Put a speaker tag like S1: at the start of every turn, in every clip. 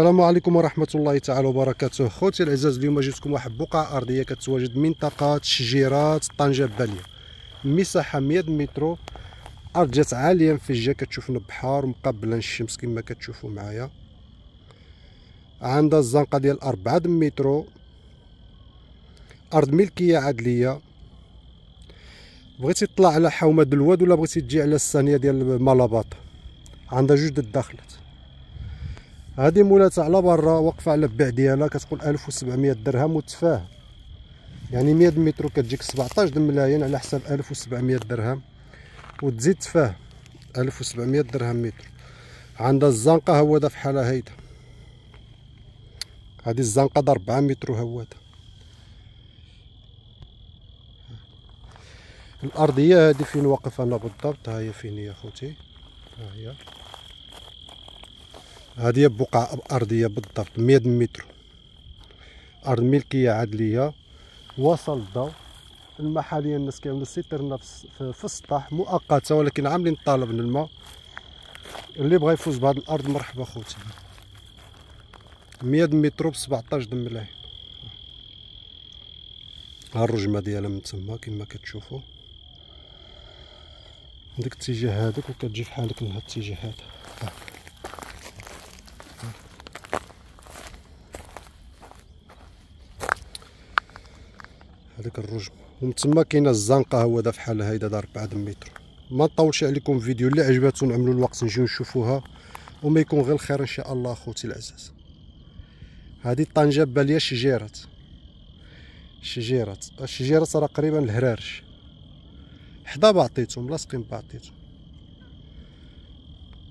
S1: السلام عليكم ورحمة الله تعالى وبركاته. خوتي العزاز اليوم جبتكم واحد بقعة أرضية كتواجد منطقة شجيرات طنجة بالية. مساحة 100 متر. أرض جات عالية مفجة كتشوفنا بحار مقابلة الشمس كما كتشوفوا معايا. عندها الزنقة ديال 4 متر. أرض ملكية عدلية. بغيتي تطلع على حومة الواد ولا بغيتي تجي على الثانية ديال مالاباط عندها جوج الدخلات هذه مولاتها على برا واقفة على البيع ديالها كتقول 1700 درهم وتفاه. يعني 100 متر كتجيك 17 ملايين على حساب 1700 درهم وتزيد تفاه. 1700 درهم متر. عندها الزنقة هوادة في حالها هيدا. هذه الزنقة د 4 متر هواده الأرضية هذه فين واقف أنا بالضبط ها هي فين هي خوتي؟ ها هي. هذه بقعة أرضية بالضبط مية متر. أرض ملكية عدلية وصل الضوء. الماء حاليا الناس كيعملوا سيترنا في السطح مؤقتة ولكن عاملين طالب من الماء. اللي بغى يفوز بهذه الأرض مرحبا خوتي. مية متر بسبعطاش دملاي ها الرجمة ديالها من تما كما كتشوفوا. ديك الاتجاه هذاك وكتجي فحالك من هاد الاتجاه هذا. هذاك الرجم. ومن تما كاينة الزنقه هو دا فحال هيدا دار 4 متر ما نطولش عليكم فيديو. اللي عجباتو نعملوا الوقت نجيو نشوفوها. وما يكون غير الخير إن شاء الله اخوتي العزاز. هذه طنجه بالية شجيرات شجيرات الشجيرات راه قريبا الهرارش حدا بعطيتهم لاصقين بعطيتهم.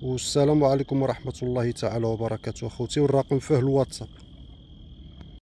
S1: والسلام عليكم ورحمة الله تعالى وبركاته اخوتي والرقم فيه الواتساب.